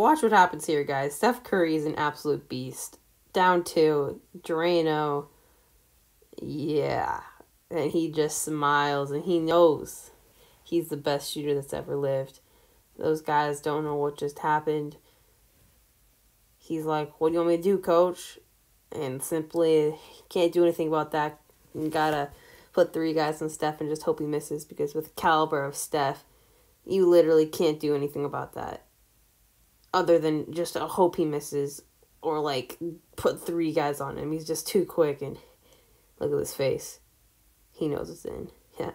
watch what happens here, guys. Steph Curry is an absolute beast. Down two, Drano. Yeah. And he just smiles and he knows he's the best shooter that's ever lived. Those guys don't know what just happened. He's like, What do you want me to do, coach? And simply can't do anything about that. You gotta put three guys on Steph and just hope he misses because with the caliber of Steph, you literally can't do anything about that. Other than just a hope he misses or like put three guys on him. He's just too quick and look at his face. He knows it's in. Yeah.